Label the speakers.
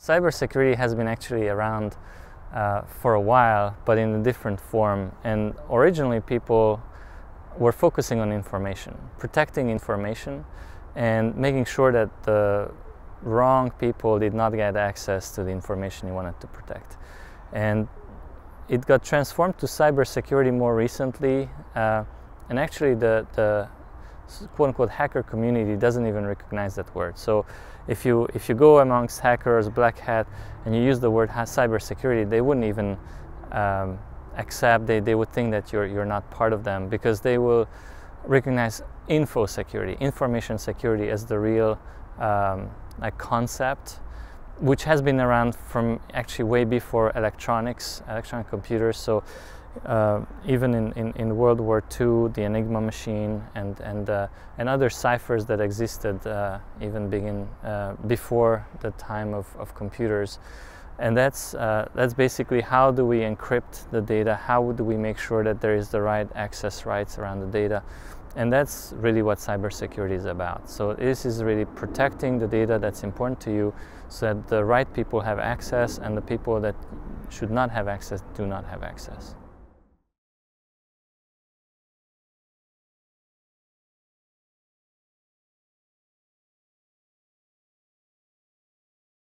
Speaker 1: Cybersecurity has been actually around uh, for a while, but in a different form. And originally, people were focusing on information, protecting information, and making sure that the wrong people did not get access to the information you wanted to protect. And it got transformed to cybersecurity more recently, uh, and actually, the, the quote unquote hacker community doesn't even recognize that word. So if you if you go amongst hackers, black hat, and you use the word cybersecurity, they wouldn't even um, accept. They, they would think that you're you're not part of them because they will recognize info security, information security as the real um, like concept, which has been around from actually way before electronics, electronic computers. So uh, even in, in, in, World War II, the Enigma machine and, and, uh, and other ciphers that existed uh, even begin uh, before the time of, of computers. And that's, uh, that's basically how do we encrypt the data, how do we make sure that there is the right access rights around the data. And that's really what cybersecurity is about. So this is really protecting the data that's important to you so that the right people have access and the people that should not have access do not have access.